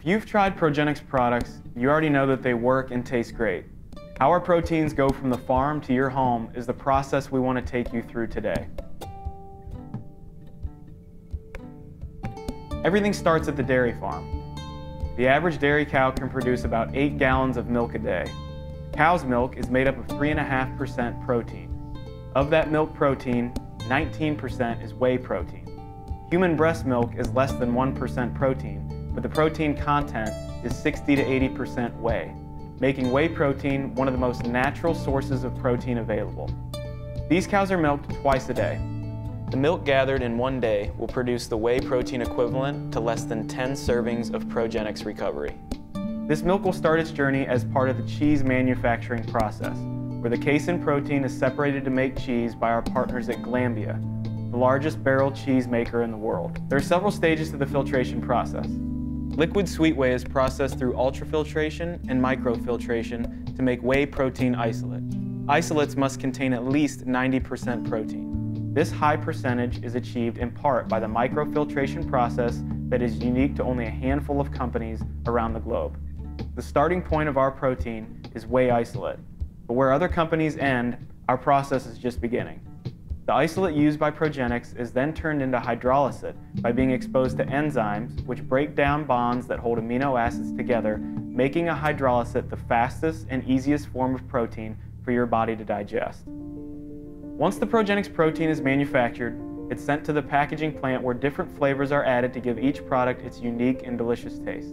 If you've tried Progenex products, you already know that they work and taste great. How our proteins go from the farm to your home is the process we want to take you through today. Everything starts at the dairy farm. The average dairy cow can produce about 8 gallons of milk a day. Cow's milk is made up of 3.5% protein. Of that milk protein, 19% is whey protein. Human breast milk is less than 1% protein, but the protein content is 60 to 80% whey, making whey protein one of the most natural sources of protein available. These cows are milked twice a day, the milk gathered in one day will produce the whey protein equivalent to less than 10 servings of Progenex Recovery. This milk will start its journey as part of the cheese manufacturing process, where the casein protein is separated to make cheese by our partners at Glanbia, the largest barrel cheese maker in the world. There are several stages to the filtration process. Liquid sweet whey is processed through ultrafiltration and microfiltration to make whey protein isolate. Isolates must contain at least 90% protein. This high percentage is achieved in part by the microfiltration process that is unique to only a handful of companies around the globe. The starting point of our protein is whey isolate, but where other companies end, our process is just beginning. The isolate used by Progenex is then turned into hydrolysate by being exposed to enzymes which break down bonds that hold amino acids together, making a hydrolysate the fastest and easiest form of protein for your body to digest. Once the Progenex protein is manufactured, it's sent to the packaging plant where different flavors are added to give each product its unique and delicious taste.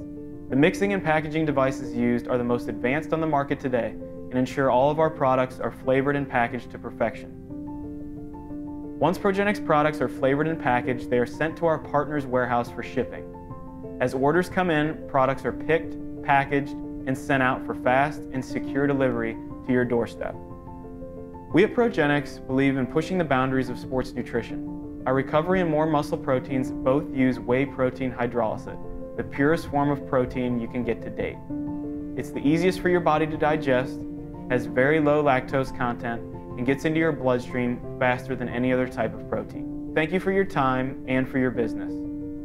The mixing and packaging devices used are the most advanced on the market today and ensure all of our products are flavored and packaged to perfection. Once Progenex products are flavored and packaged, they are sent to our partner's warehouse for shipping. As orders come in, products are picked, packaged, and sent out for fast and secure delivery to your doorstep. We at Progenex believe in pushing the boundaries of sports nutrition. Our recovery and more muscle proteins both use whey protein hydrolysate, the purest form of protein you can get to date. It's the easiest for your body to digest, has very low lactose content, and gets into your bloodstream faster than any other type of protein. Thank you for your time and for your business.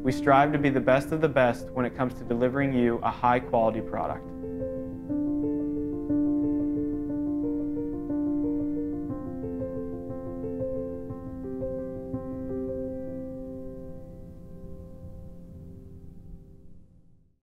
We strive to be the best of the best when it comes to delivering you a high quality product.